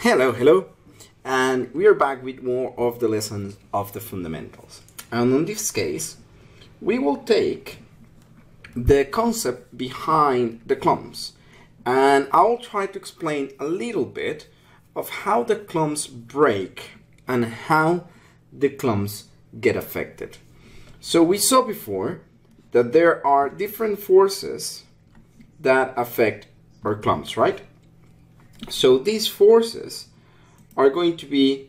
Hello, hello, and we are back with more of the lessons of the fundamentals. And in this case, we will take the concept behind the clumps and I'll try to explain a little bit of how the clumps break and how the clumps get affected. So we saw before that there are different forces that affect our clumps, right? So these forces are going to be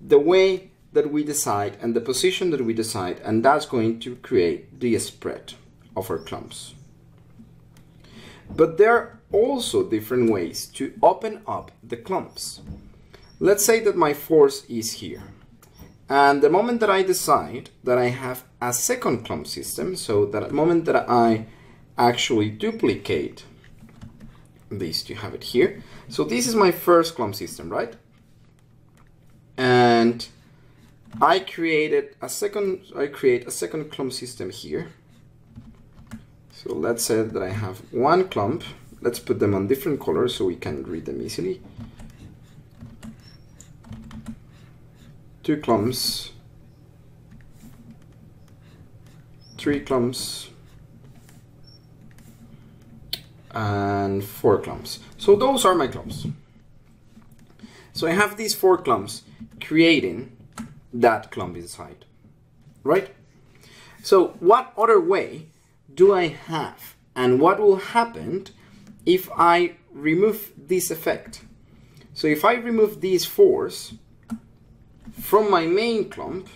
the way that we decide and the position that we decide, and that's going to create the spread of our clumps. But there are also different ways to open up the clumps. Let's say that my force is here. And the moment that I decide that I have a second clump system, so that the moment that I actually duplicate these you have it here. So this is my first clump system, right? And I created a second, I create a second clump system here. So let's say that I have one clump. Let's put them on different colors so we can read them easily. Two clumps, three clumps, and four clumps. So those are my clumps. So I have these four clumps creating that clump inside, right? So what other way do I have and what will happen if I remove this effect? So if I remove these fours from my main clump,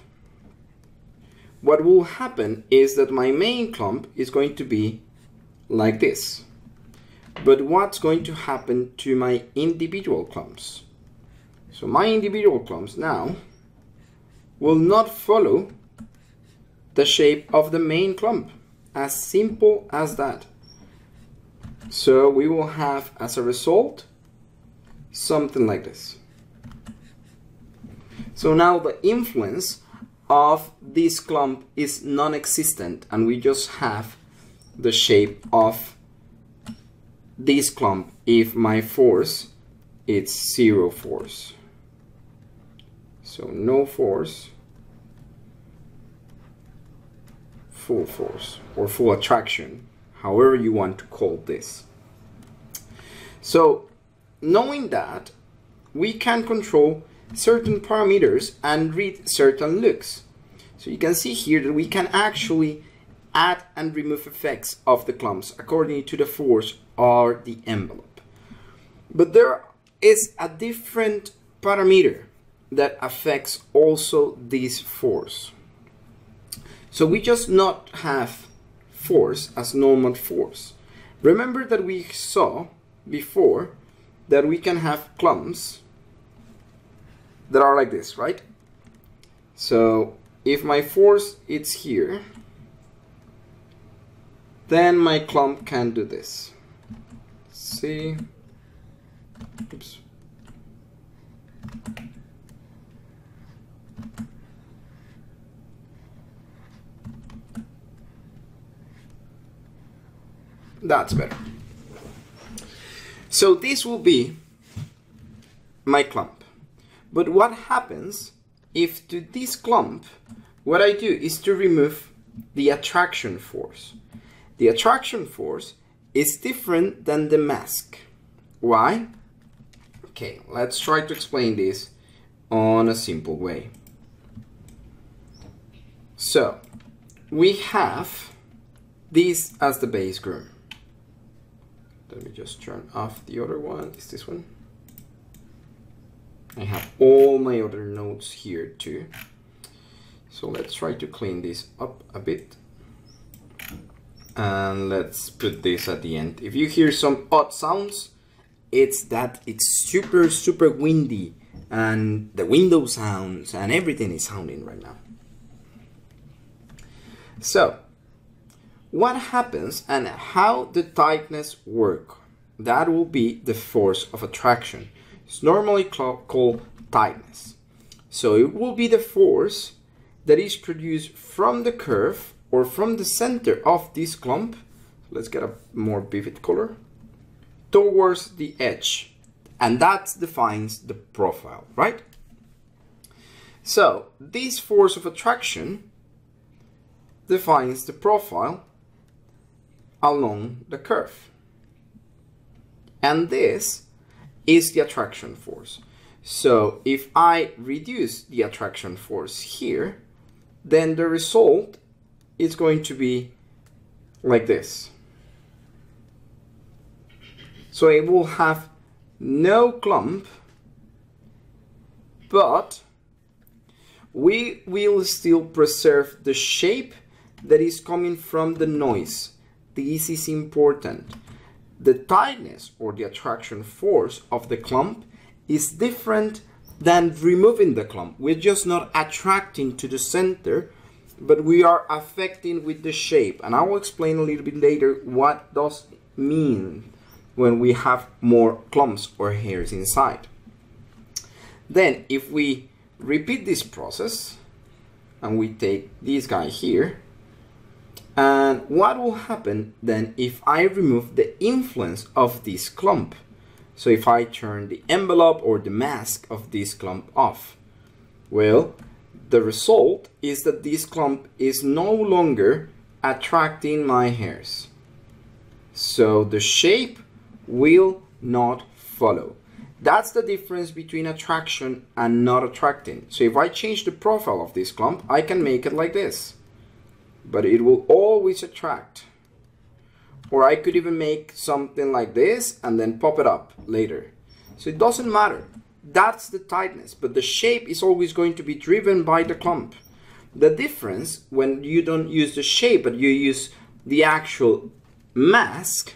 what will happen is that my main clump is going to be like this. But what's going to happen to my individual clumps? So my individual clumps now will not follow the shape of the main clump. As simple as that. So we will have, as a result, something like this. So now the influence of this clump is non-existent and we just have the shape of this clump if my force it's zero force. So no force, full force or full attraction, however you want to call this. So knowing that, we can control certain parameters and read certain looks. So you can see here that we can actually add and remove effects of the clumps according to the force or the envelope. But there is a different parameter that affects also this force. So we just not have force as normal force. Remember that we saw before that we can have clumps that are like this, right? So if my force is here, then my clump can do this. See? Oops. That's better. So this will be my clump. But what happens if to this clump, what I do is to remove the attraction force. The attraction force is different than the mask. Why? Okay, let's try to explain this on a simple way. So, we have this as the base groom. Let me just turn off the other one. Is this one? I have all my other nodes here too. So let's try to clean this up a bit. And let's put this at the end. If you hear some odd sounds, it's that it's super, super windy and the window sounds and everything is sounding right now. So, what happens and how the tightness work? That will be the force of attraction. It's normally called tightness. So it will be the force that is produced from the curve or from the center of this clump. Let's get a more vivid color. Towards the edge And that defines the profile, right? So this force of attraction defines the profile along the curve. And this is the attraction force. So if I reduce the attraction force here, then the result is going to be like this. So it will have no clump, but we will still preserve the shape that is coming from the noise. This is important. The tightness or the attraction force of the clump is different than removing the clump. We're just not attracting to the center, but we are affecting with the shape. And I will explain a little bit later what does mean when we have more clumps or hairs inside. Then if we repeat this process and we take this guy here and what will happen then if I remove the influence of this clump so if I turn the envelope or the mask of this clump off well the result is that this clump is no longer attracting my hairs so the shape will not follow that's the difference between attraction and not attracting. So if I change the profile of this clump, I can make it like this. But it will always attract. Or I could even make something like this and then pop it up later. So it doesn't matter. That's the tightness. But the shape is always going to be driven by the clump. The difference when you don't use the shape but you use the actual mask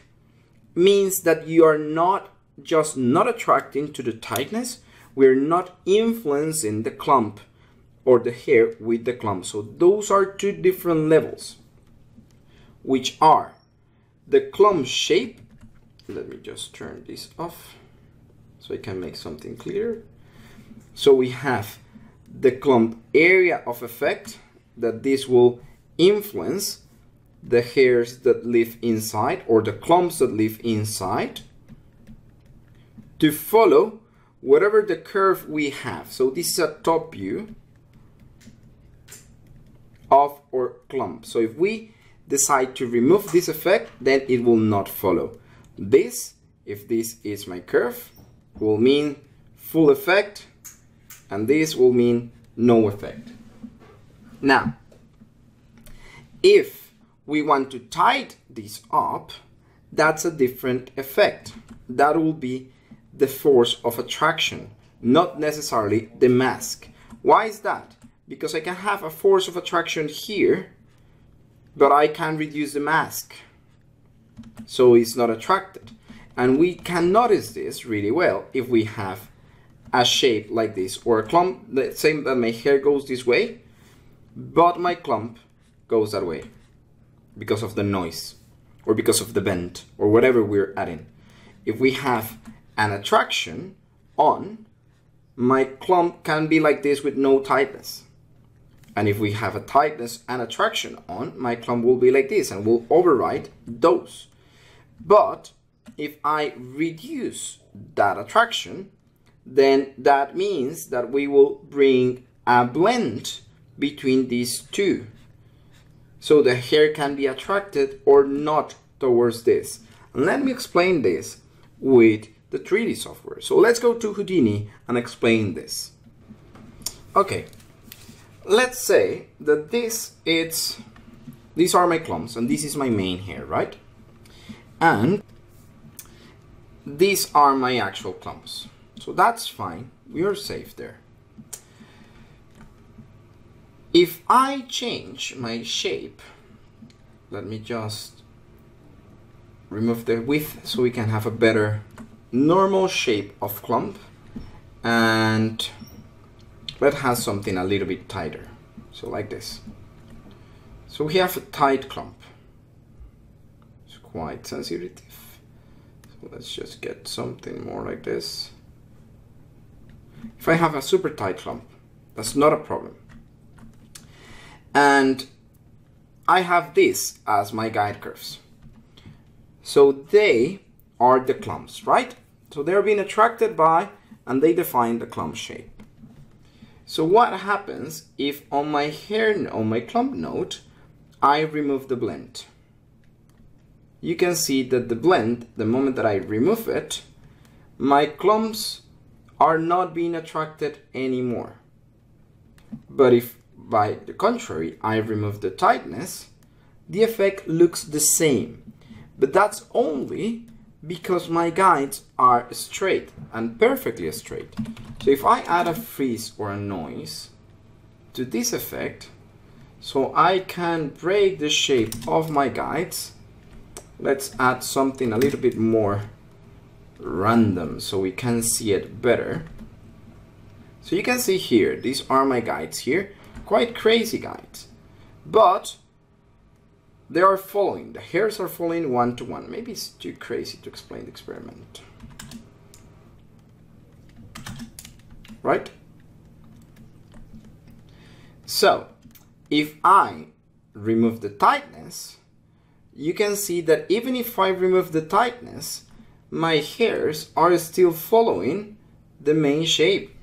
means that you are not just not attracting to the tightness, we're not influencing the clump or the hair with the clump. So those are two different levels, which are the clump shape. Let me just turn this off so I can make something clearer. So we have the clump area of effect that this will influence the hairs that live inside or the clumps that live inside to follow whatever the curve we have. So this is a top view of our clump. So if we decide to remove this effect, then it will not follow. This, if this is my curve, will mean full effect, and this will mean no effect. Now, if we want to tighten this up, that's a different effect. That will be the force of attraction, not necessarily the mask. Why is that? Because I can have a force of attraction here, but I can reduce the mask. So it's not attracted. And we can notice this really well if we have a shape like this or a clump, let's say that my hair goes this way, but my clump goes that way because of the noise or because of the bend or whatever we're adding. If we have an attraction on, my clump can be like this with no tightness. And if we have a tightness and attraction on, my clump will be like this and will override those. But if I reduce that attraction, then that means that we will bring a blend between these two. So the hair can be attracted or not towards this. And let me explain this with the 3D software. So let's go to Houdini and explain this. Okay, let's say that this it's these are my clumps and this is my main hair, right? And these are my actual clumps. So that's fine, we are safe there. If I change my shape, let me just remove the width so we can have a better normal shape of clump. And let's have something a little bit tighter. So like this. So we have a tight clump. It's quite sensitive let's just get something more like this if I have a super tight clump that's not a problem and I have this as my guide curves so they are the clumps, right? So they're being attracted by and they define the clump shape. So what happens if on my hair, on my clump node, I remove the blend? You can see that the blend, the moment that I remove it, my clumps are not being attracted anymore. But if by the contrary, I remove the tightness, the effect looks the same. But that's only because my guides are straight and perfectly straight. So if I add a frizz or a noise to this effect, so I can break the shape of my guides, let's add something a little bit more random so we can see it better. So you can see here, these are my guides here, quite crazy guides. But they are following, the hairs are following one to one. Maybe it's too crazy to explain the experiment. Right? So, if I remove the tightness, you can see that even if I remove the tightness, my hairs are still following the main shape.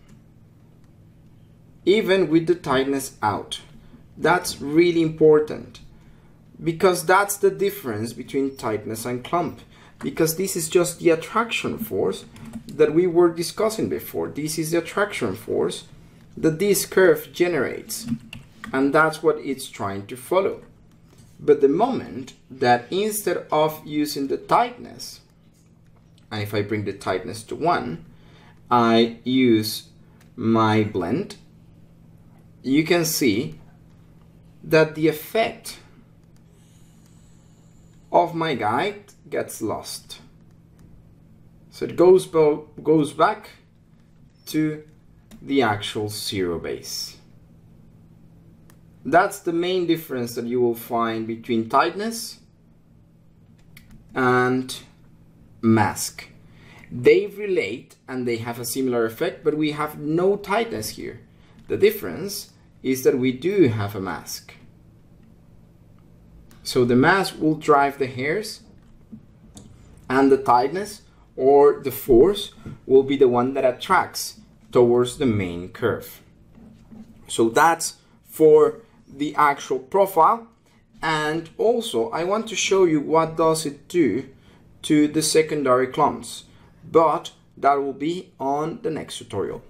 Even with the tightness out. That's really important because that's the difference between tightness and clump because this is just the attraction force that we were discussing before this is the attraction force that this curve generates and that's what it's trying to follow but the moment that instead of using the tightness and if I bring the tightness to 1 I use my blend you can see that the effect of my guide gets lost. So it goes, goes back to the actual zero base. That's the main difference that you will find between tightness and mask. They relate and they have a similar effect, but we have no tightness here. The difference is that we do have a mask. So the mask will drive the hairs and the tightness or the force will be the one that attracts towards the main curve. So that's for the actual profile. And also I want to show you what does it do to the secondary clumps, but that will be on the next tutorial.